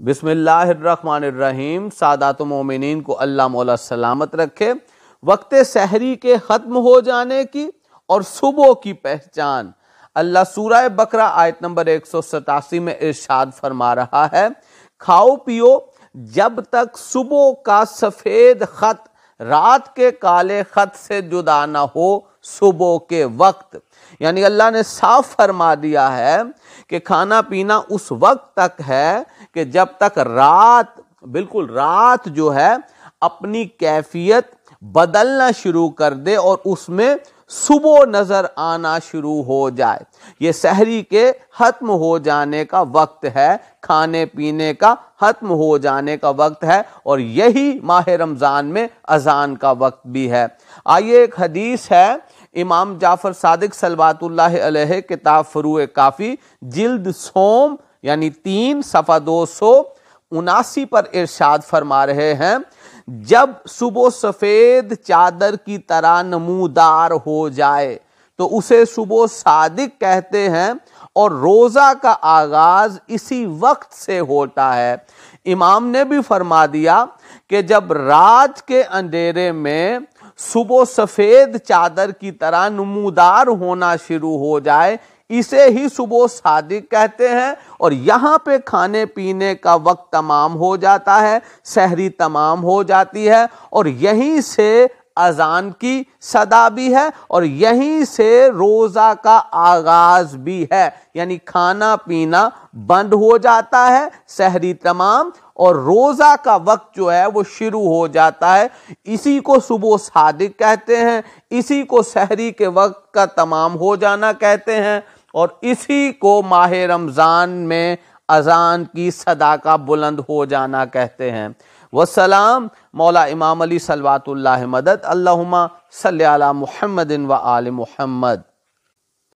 बिस्मिल्लाहिर्रहमानिर्रहीम। सादात मोमिनीन को अल्लाह मौला सलामत रखे। वक्त सहरी के ख़त्म हो जाने की और सुबह की पहचान। अल्लाह सूरह बकरा आयत नंबर एक सौ सतासी में इरशाद फरमा रहा है। खाओ, पियो, जब तक सुबह का सफ़ेद ख़त, रात के काले ख़त से जुदा ना हो सुबह के वक्त। यानी अल्लाह ने साफ़ फरमा दिया है कि खाना पीना उस वक्त तक है कि जब तक रात, बिल्कुल रात जो है, अपनी कैफियत बदलना शुरू कर दे और उसमें सुबह नज़र आना शुरू हो जाए। ये सहरी के खत्म हो जाने का वक्त है, खाने पीने का खत्म हो जाने का वक्त है और यही माह रमज़ान में अजान का वक्त भी है। आइए एक हदीस है इमाम जाफ़र सादिक सलवातुल्लाह किताब फरू काफ़ी, जिल्द सोम, यानी तीन सफ़ा दो सौ उनासी पर इरशाद फरमा रहे हैं। जब सुबह सफ़ेद चादर की तरह नमूदार हो जाए तो उसे सुबह सादिक कहते हैं और रोज़ा का आगाज़ इसी वक्त से होता है। इमाम ने भी फरमा दिया कि जब रात के अंधेरे में सुबह सफ़ेद चादर की तरह नमूदार होना शुरू हो जाए, इसे ही सुबह सादिक कहते हैं। और यहाँ पे खाने पीने का वक्त तमाम हो जाता है शहरी तमाम हो जाती है। और यहीं से अजान की सदा भी है और यहीं से रोज़ा का आगाज़ भी है। यानी खाना पीना बंद हो जाता है, शहरी तमाम, और रोज़ा का वक्त जो है वो शुरू हो जाता है। इसी को सुबह सादिक कहते हैं, इसी को शहरी के वक्त का तमाम हो जाना कहते हैं, और इसी को माह रमज़ान में अजान की सदा का बुलंद हो जाना कहते हैं। वसलाम मौला इमाम अली सलवातुल्लाह मदद अल्लाहुम्मा सल्ली अला मुहम्मदिन व आल मुहम्मद।